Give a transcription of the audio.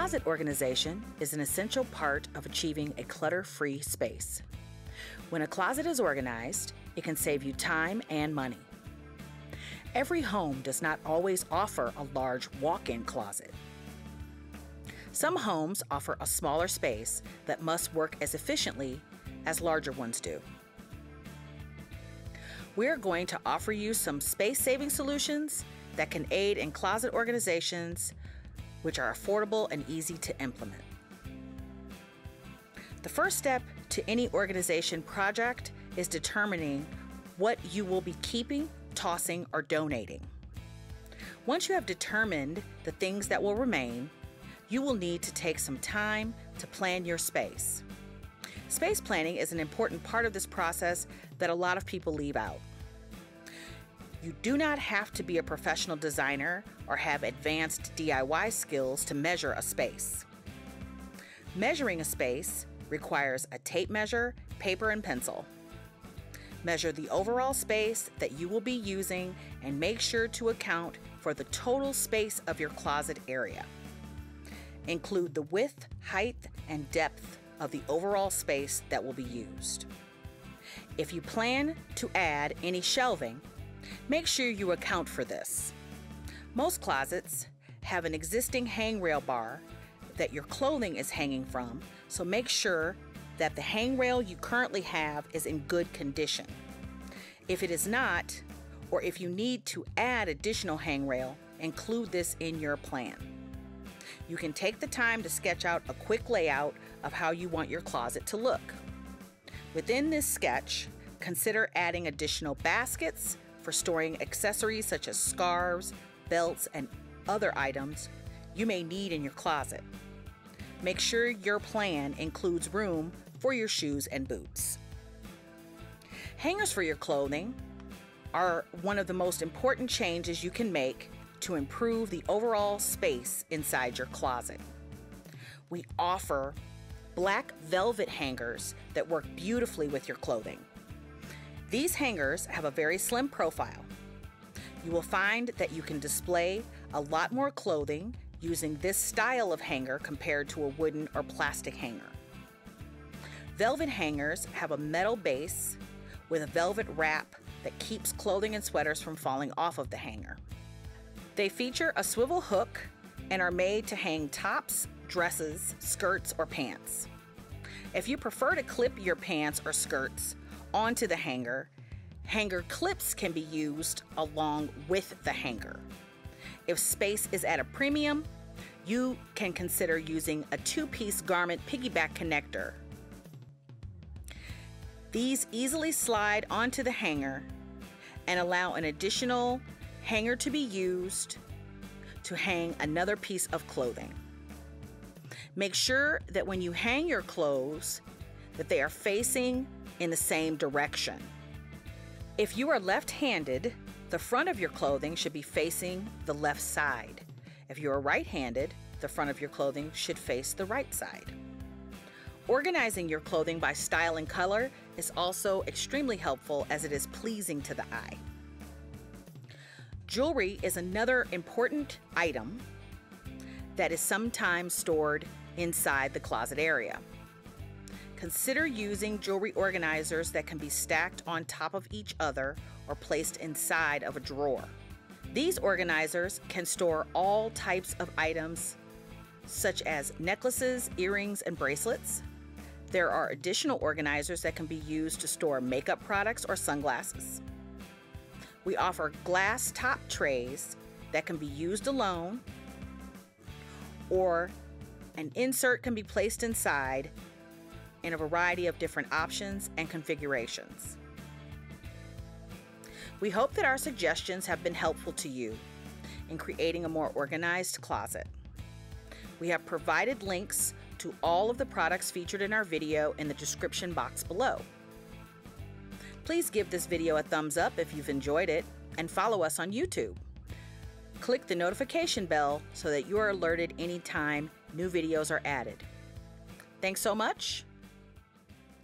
Closet organization is an essential part of achieving a clutter free space. When a closet is organized, it can save you time and money. Every home does not always offer a large walk in closet. Some homes offer a smaller space that must work as efficiently as larger ones do. We're going to offer you some space saving solutions that can aid in closet organizations which are affordable and easy to implement. The first step to any organization project is determining what you will be keeping, tossing, or donating. Once you have determined the things that will remain, you will need to take some time to plan your space. Space planning is an important part of this process that a lot of people leave out. You do not have to be a professional designer or have advanced DIY skills to measure a space. Measuring a space requires a tape measure, paper, and pencil. Measure the overall space that you will be using and make sure to account for the total space of your closet area. Include the width, height, and depth of the overall space that will be used. If you plan to add any shelving, Make sure you account for this. Most closets have an existing hangrail bar that your clothing is hanging from, so make sure that the hangrail you currently have is in good condition. If it is not, or if you need to add additional hangrail, include this in your plan. You can take the time to sketch out a quick layout of how you want your closet to look. Within this sketch, consider adding additional baskets, for storing accessories such as scarves, belts, and other items you may need in your closet. Make sure your plan includes room for your shoes and boots. Hangers for your clothing are one of the most important changes you can make to improve the overall space inside your closet. We offer black velvet hangers that work beautifully with your clothing. These hangers have a very slim profile. You will find that you can display a lot more clothing using this style of hanger compared to a wooden or plastic hanger. Velvet hangers have a metal base with a velvet wrap that keeps clothing and sweaters from falling off of the hanger. They feature a swivel hook and are made to hang tops, dresses, skirts, or pants. If you prefer to clip your pants or skirts, onto the hanger, hanger clips can be used along with the hanger. If space is at a premium, you can consider using a two-piece garment piggyback connector. These easily slide onto the hanger and allow an additional hanger to be used to hang another piece of clothing. Make sure that when you hang your clothes that they are facing in the same direction. If you are left-handed, the front of your clothing should be facing the left side. If you are right-handed, the front of your clothing should face the right side. Organizing your clothing by style and color is also extremely helpful as it is pleasing to the eye. Jewelry is another important item that is sometimes stored inside the closet area. Consider using jewelry organizers that can be stacked on top of each other or placed inside of a drawer. These organizers can store all types of items such as necklaces, earrings, and bracelets. There are additional organizers that can be used to store makeup products or sunglasses. We offer glass top trays that can be used alone or an insert can be placed inside in a variety of different options and configurations. We hope that our suggestions have been helpful to you in creating a more organized closet. We have provided links to all of the products featured in our video in the description box below. Please give this video a thumbs up if you've enjoyed it and follow us on YouTube. Click the notification bell so that you are alerted anytime new videos are added. Thanks so much